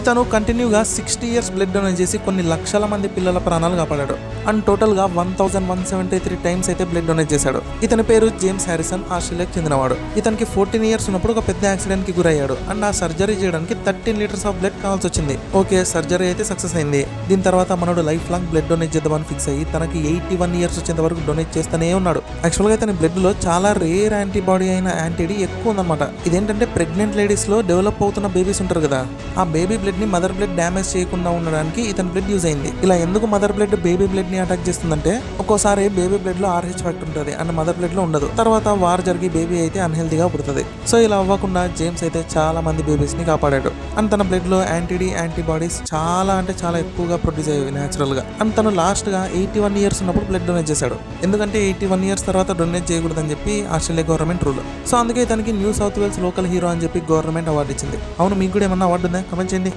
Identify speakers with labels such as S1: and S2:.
S1: ఇతను కంటిన్యూగా sixty years blood donate చేసి కొన్ని లక్షల మంది పిల్లల ప్రాణాలు కాపాడాడు. అండ్ టోటల్గా one thousand one seventy three times అయితే బ్లడ్ డొనేట్ చేశాడు. ఇతని పేరు జేమ్స్ హ్యారిసన్ ఆస్ట్రేలియాకి చెందినవాడు. ఇతనికి ఫోర్టీన్ ఇయర్స్ ఉన్నప్పుడు ఒక పెద్ద యాక్సిడెంట్కి గురయ్యాడు. అండ్ ఆ సర్జరీ చేయడానికి థర్టీన్ లీటర్స్ ఆఫ్ బ్లడ్ కావాల్సి వచ్చింది. ఓకే సర్జరీ అయితే సక్సెస్ అయింది. దీని తర్వాత మనోడు లైఫ్ లాంగ్ బ్లడ్ డొనేట్ చేద్దామని ఫిక్స్ అయ్యి తనకి ఎయిటీ వన్ ఇయర్స్ వచ్చేంత వరకు డొనేట్ చేస్తూనే ఉన్నాడు. యాక్చువల్గా ఇతని బ్లడ్లో చాలా రేర్ యాంటీబాడీ అయిన యాంటీడీ ఎక్కువ ఉందన్నమాట. ఇదేంటంటే ప్రెగ్నెంట్ లేడీస్లో డెవలప్ అవుతున్న బేబీస్ ఉంటారు కదా ఆ బేబీ బ్లడ్ని మదర్ బ్లడ్ డ్యామేజ్ చేయకుండా ఉండడానికి ఇతని బ్లడ్ యూజ్ అయింది. ఇలా ఎందుకు మదర్ బ్లడ్ బేబీ బ్లడ్ని అటాక్ చేస్తుందంటే ఒక్కోసారి బేబీ బ్లడ్లో ఆర్హెచ్ ఫ్యాక్టర్ ఉంటుంది అండ్ మదర్ బ్లడ్లో ఉండదు. తర్వాత వార్ జరిగి బేబీ అయితే అన్హెల్దీగా పుడుతుంది. సో ఇలా అవ్వకుండా జేమ్స్ అయితే చాలా మంది బేబీస్ని కాపాడాడు. అండ్ తన బ్లడ్లో యాంటీడీ యాంటీబాడీస్ చాలా అంటే చాలా ఎక్కువగా ప్రొడ్యూస్ అయ్యేవి న్యాచురల్గా అండ్ తను లాస్ట్గా ఎయిటీ వన్ ఇయర్స్ ఉన్నప్పుడు బ్లడ్ డొనేట్ చేశాడు. ఎందుకంటే ఎయిటీ వన్ ఇయర్స్ తర్వాత డొనేట్ చేయకూడదని చెప్పి ఆస్ట్రేలియా గవర్నమెంట్ రూల్. సో అందుకే తనకి New South Wales local hero అని చెప్పి గవర్నమెంట్ అవార్డు ఇచ్చింది. అవును మీకు కూడా ఏమన్నా అవార్డు ఉందా? కమెంట్ చేయండి.